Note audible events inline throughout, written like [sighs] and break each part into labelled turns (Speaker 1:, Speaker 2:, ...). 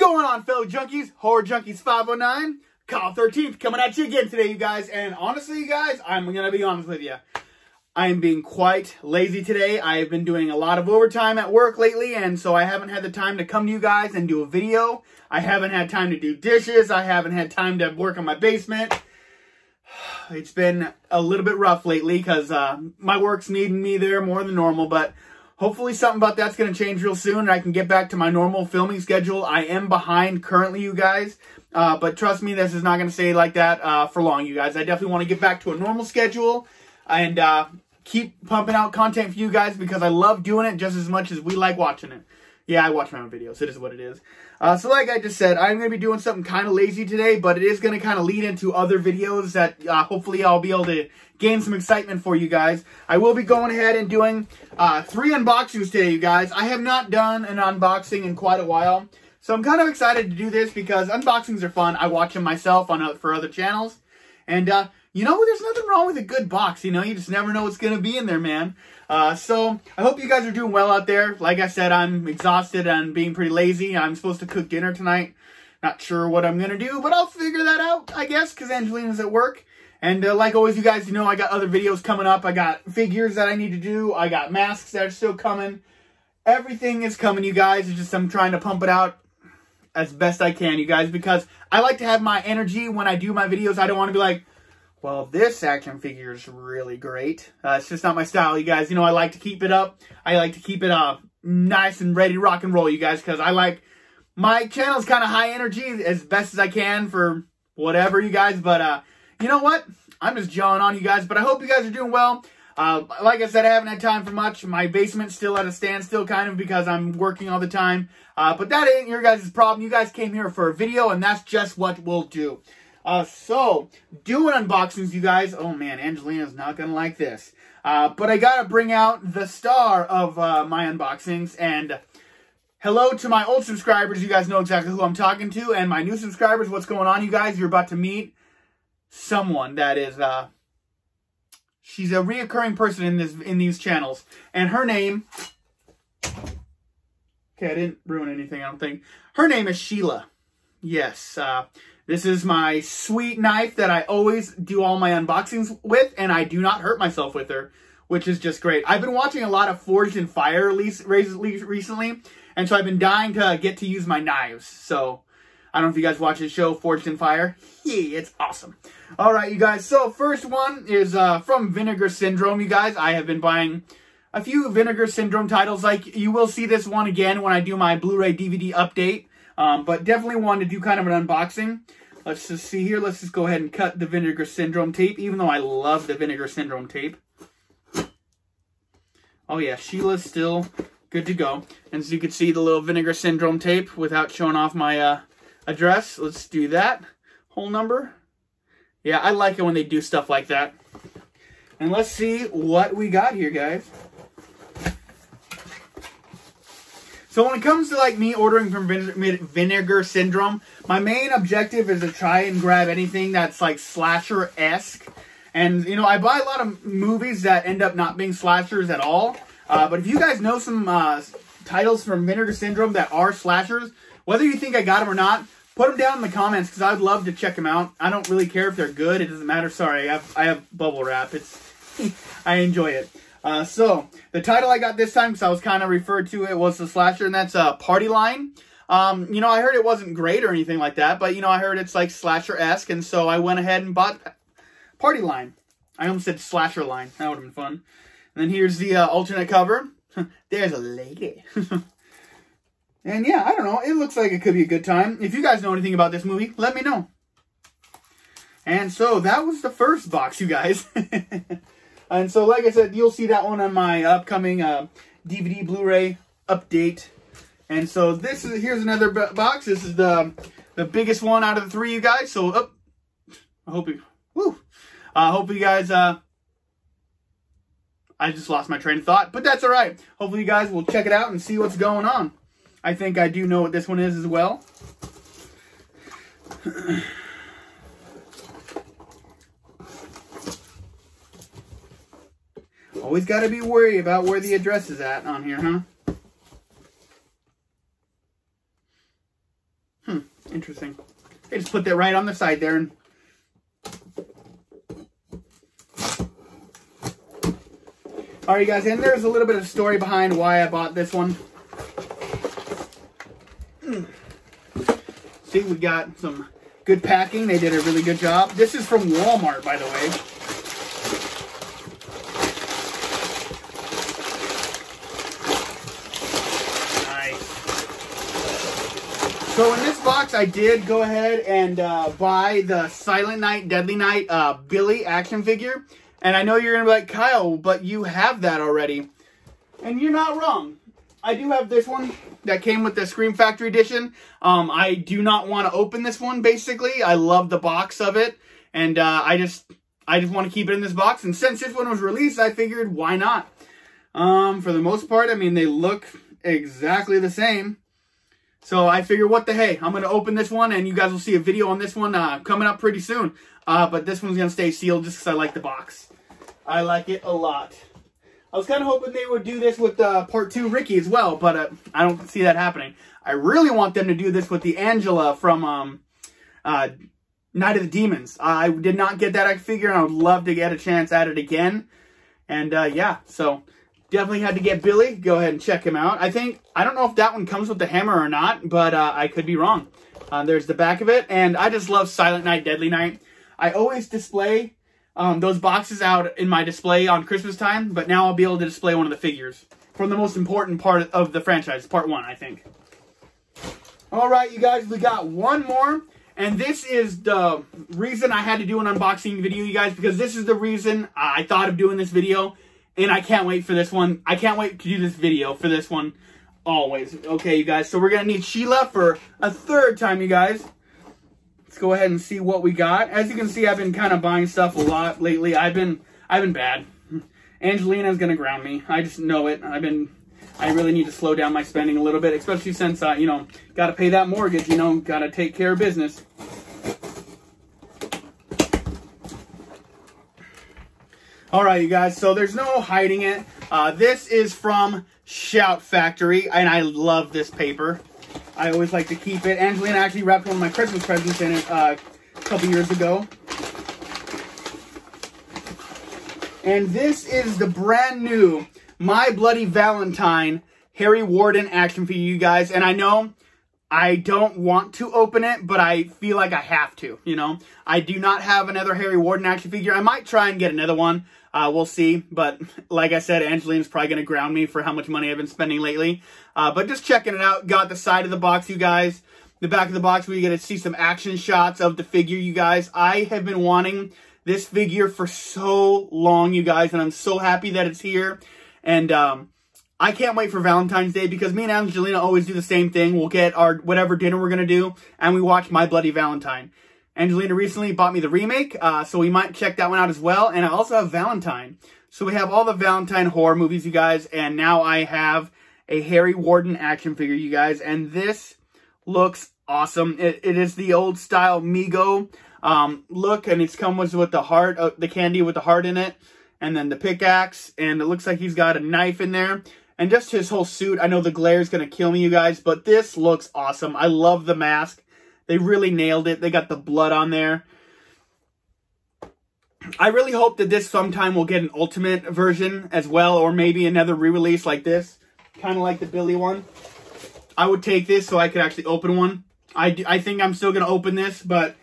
Speaker 1: going on, fellow junkies? Horror Junkies 509, Kyle 13th coming at you again today, you guys. And honestly, you guys, I'm going to be honest with you. I am being quite lazy today. I have been doing a lot of overtime at work lately, and so I haven't had the time to come to you guys and do a video. I haven't had time to do dishes. I haven't had time to work on my basement. [sighs] It's been a little bit rough lately because uh, my work's needing me there more than normal, but hopefully something about that's going to change real soon and I can get back to my normal filming schedule. I am behind currently, you guys, uh, but trust me, this is not going to stay like that uh, for long, you guys. I definitely want to get back to a normal schedule and uh, keep pumping out content for you guys because I love doing it just as much as we like watching it. Yeah, I watch my own videos. It is what it is. Uh, so like I just said, I'm going to be doing something kind of lazy today, but it is going to kind of lead into other videos that uh, hopefully I'll be able to gain some excitement for you guys. I will be going ahead and doing uh, three unboxings today, you guys. I have not done an unboxing in quite a while, so I'm kind of excited to do this because unboxings are fun. I watch them myself on for other channels, and uh, you know, there's nothing wrong with a good box. You know, you just never know what's going to be in there, man. Uh, so, I hope you guys are doing well out there. Like I said, I'm exhausted and being pretty lazy. I'm supposed to cook dinner tonight. Not sure what I'm going to do, but I'll figure that out, I guess, because Angelina's at work. And uh, like always, you guys you know I got other videos coming up. I got figures that I need to do. I got masks that are still coming. Everything is coming, you guys. It's just I'm trying to pump it out as best I can, you guys, because I like to have my energy when I do my videos. I don't want to be like, well, this action figure is really great. Uh, it's just not my style, you guys. You know, I like to keep it up. I like to keep it uh, nice and ready rock and roll, you guys, because I like my channel's kind of high energy as best as I can for whatever, you guys. But uh, you know what? I'm just jawing on you guys, but I hope you guys are doing well. Uh, like I said, I haven't had time for much. My basement's still at a standstill, kind of, because I'm working all the time. Uh, but that ain't your guys' problem. You guys came here for a video, and that's just what we'll do. Uh, so, doing unboxings, you guys. Oh, man, Angelina's not going to like this. Uh, but I got to bring out the star of uh, my unboxings. And hello to my old subscribers. You guys know exactly who I'm talking to. And my new subscribers, what's going on, you guys? You're about to meet someone that is, uh, she's a reoccurring person in this in these channels. And her name... Okay, I didn't ruin anything, I don't think. Her name is Sheila. Yes, uh, this is my sweet knife that I always do all my unboxings with, and I do not hurt myself with her, which is just great. I've been watching a lot of Forged in Fire recently, and so I've been dying to get to use my knives. So, I don't know if you guys watch the show, Forged in Fire. Yeah, it's awesome. All right, you guys. So, first one is uh, from Vinegar Syndrome, you guys. I have been buying a few Vinegar Syndrome titles. Like, you will see this one again when I do my Blu-ray DVD update. Um, but definitely wanted to do kind of an unboxing. Let's just see here. Let's just go ahead and cut the Vinegar Syndrome tape, even though I love the Vinegar Syndrome tape. Oh yeah, Sheila's still good to go. And so you can see the little Vinegar Syndrome tape without showing off my uh, address. Let's do that. Whole number. Yeah, I like it when they do stuff like that. And let's see what we got here, guys. So when it comes to like me ordering from Vinegar Syndrome, my main objective is to try and grab anything that's like slasher-esque. And, you know, I buy a lot of movies that end up not being slashers at all. Uh, but if you guys know some uh, titles from Vinegar Syndrome that are slashers, whether you think I got them or not, put them down in the comments because I'd love to check them out. I don't really care if they're good. It doesn't matter. Sorry, I have, I have bubble wrap. It's [laughs] I enjoy it. Uh, so, the title I got this time, because I was kind of referred to it, was the slasher, and that's uh, Party Line. Um, you know, I heard it wasn't great or anything like that, but, you know, I heard it's like slasher-esque, and so I went ahead and bought Party Line. I almost said slasher line. That would have been fun. And then here's the uh, alternate cover. [laughs] There's a lady. [laughs] and yeah, I don't know. It looks like it could be a good time. If you guys know anything about this movie, let me know. And so that was the first box, you guys. [laughs] And so, like I said, you'll see that one on my upcoming uh, DVD Blu-ray update. And so this is here's another box. This is the the biggest one out of the three, you guys. So, up. Oh, I hope you. Woo. I uh, hope you guys. Uh, I just lost my train of thought, but that's all right. Hopefully, you guys will check it out and see what's going on. I think I do know what this one is as well. [clears throat] Always got to be worried about where the address is at on here, huh? Hmm, interesting. I just put that right on the side there. And... All right, guys, and there's a little bit of story behind why I bought this one. Hmm. See, we got some good packing. They did a really good job. This is from Walmart, by the way. So in this box, I did go ahead and uh, buy the Silent Night, Deadly Night uh, Billy action figure. And I know you're going to be like, Kyle, but you have that already. And you're not wrong. I do have this one that came with the Scream Factory edition. Um, I do not want to open this one, basically. I love the box of it. And uh, I just I just want to keep it in this box. And since this one was released, I figured, why not? Um, for the most part, I mean, they look exactly the same. So I figure, what the hey, I'm going to open this one, and you guys will see a video on this one uh, coming up pretty soon. Uh, but this one's going to stay sealed just because I like the box. I like it a lot. I was kind of hoping they would do this with uh, part two Ricky as well, but uh, I don't see that happening. I really want them to do this with the Angela from um, uh, Night of the Demons. I did not get that figure, and I would love to get a chance at it again. And uh, yeah, so Definitely had to get Billy. Go ahead and check him out. I think, I don't know if that one comes with the hammer or not, but uh, I could be wrong. Uh, there's the back of it. And I just love Silent Night, Deadly Night. I always display um, those boxes out in my display on Christmas time, but now I'll be able to display one of the figures from the most important part of the franchise, part one, I think. All right, you guys, we got one more. And this is the reason I had to do an unboxing video, you guys, because this is the reason I thought of doing this video. And I can't wait for this one. I can't wait to do this video for this one always. Okay, you guys. So we're going to need Sheila for a third time, you guys. Let's go ahead and see what we got. As you can see, I've been kind of buying stuff a lot lately. I've been I've been bad. [laughs] Angelina's going to ground me. I just know it. I've been I really need to slow down my spending a little bit, especially since, I, you know, got to pay that mortgage, you know, got to take care of business. All right, you guys, so there's no hiding it. Uh, this is from Shout Factory, and I love this paper. I always like to keep it. Angelina actually wrapped one of my Christmas presents in it uh, a couple years ago. And this is the brand new My Bloody Valentine Harry Warden action for you guys. And I know I don't want to open it, but I feel like I have to, you know. I do not have another Harry Warden action figure. I might try and get another one. Uh, we'll see. But like I said, Angelina's probably going to ground me for how much money I've been spending lately. Uh, but just checking it out. Got the side of the box, you guys. The back of the box where you get to see some action shots of the figure, you guys. I have been wanting this figure for so long, you guys. And I'm so happy that it's here. And, um, I can't wait for Valentine's Day because me and Angelina always do the same thing. We'll get our whatever dinner we're going to do and we watch My Bloody Valentine. Angelina recently bought me the remake, uh, so we might check that one out as well. And I also have Valentine. So we have all the Valentine horror movies, you guys. And now I have a Harry Warden action figure, you guys. And this looks awesome. it, it is the old style Mego um, look. And it's comes with the heart, uh, the candy with the heart in it. And then the pickaxe. And it looks like he's got a knife in there. And just his whole suit. I know the glare is going to kill me, you guys, but this looks awesome. I love the mask. They really nailed it. They got the blood on there. I really hope that this sometime will get an ultimate version as well, or maybe another re-release like this, kind of like the Billy one. I would take this so I could actually open one. I, I think I'm still going to open this, but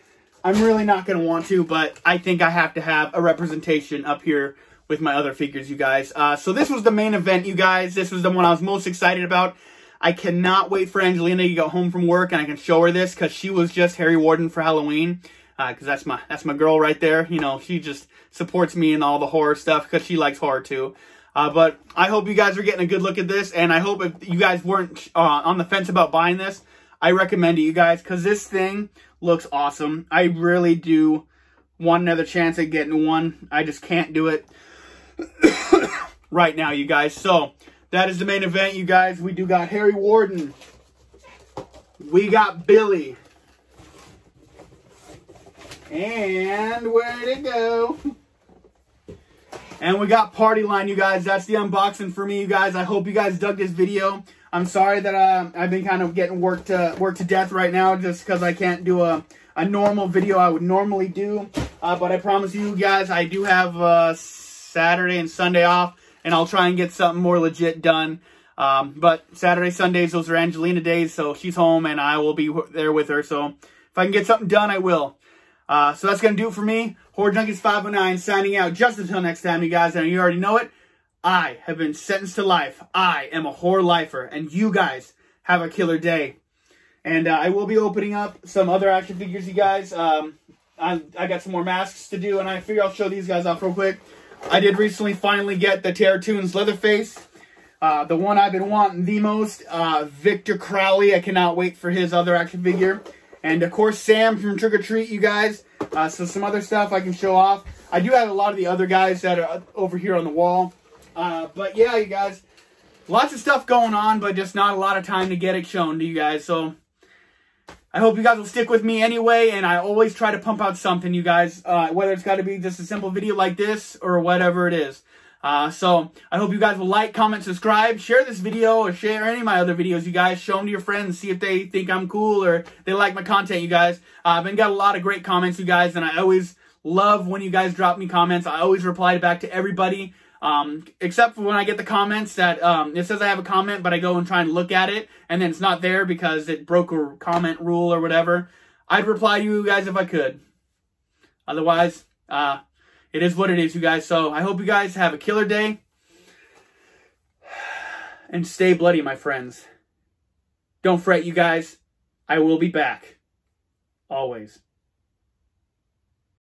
Speaker 1: I'm really not going to want to, but I think I have to have a representation up here with my other figures, you guys. Uh, so this was the main event, you guys. This was the one I was most excited about. I cannot wait for Angelina to go home from work and I can show her this because she was just Harry Warden for Halloween. Because uh, that's my that's my girl right there. You know, she just supports me in all the horror stuff because she likes horror too. Uh, but I hope you guys are getting a good look at this, and I hope if you guys weren't uh, on the fence about buying this, I recommend it, you guys, because this thing looks awesome. I really do want another chance at getting one. I just can't do it. [coughs] right now, you guys. So, that is the main event, you guys. We do got Harry Warden. We got Billy. And where'd it go? And we got Party Line, you guys. That's the unboxing for me, you guys. I hope you guys dug this video. I'm sorry that uh, I've been kind of getting worked to, worked to death right now just because I can't do a, a normal video I would normally do. Uh, but I promise you guys, I do have uh, Saturday and Sunday off, and I'll try and get something more legit done. Um, but Saturday, Sundays, those are Angelina days, so she's home, and I will be there with her. So if I can get something done, I will. Uh, so that's going to do it for me. Horror Junkies 509 signing out just until next time, you guys. And you already know it. I have been sentenced to life. I am a horror lifer. And you guys have a killer day. And uh, I will be opening up some other action figures, you guys. Um, I, I got some more masks to do, and I figure I'll show these guys off real quick. I did recently finally get the Terror Toons Leatherface. Uh, the one I've been wanting the most, uh, Victor Crowley. I cannot wait for his other action figure. And of course, Sam from Trick or Treat, you guys. Uh, so some other stuff I can show off. I do have a lot of the other guys that are over here on the wall. Uh, but yeah, you guys, lots of stuff going on, but just not a lot of time to get it shown to you guys. So I hope you guys will stick with me anyway, and I always try to pump out something, you guys, uh, whether it's got to be just a simple video like this or whatever it is. Uh, so I hope you guys will like, comment, subscribe, share this video, or share any of my other videos, you guys. Show them to your friends, see if they think I'm cool or they like my content, you guys. Uh, I've been got a lot of great comments, you guys, and I always love when you guys drop me comments. I always reply back to everybody. Um, except for when I get the comments that um, it says I have a comment, but I go and try and look at it, and then it's not there because it broke a comment rule or whatever. I'd reply to you guys if I could. Otherwise, uh, it is what it is, you guys. So I hope you guys have a killer day. [sighs] And stay bloody, my friends. Don't fret, you guys. I will be back. Always.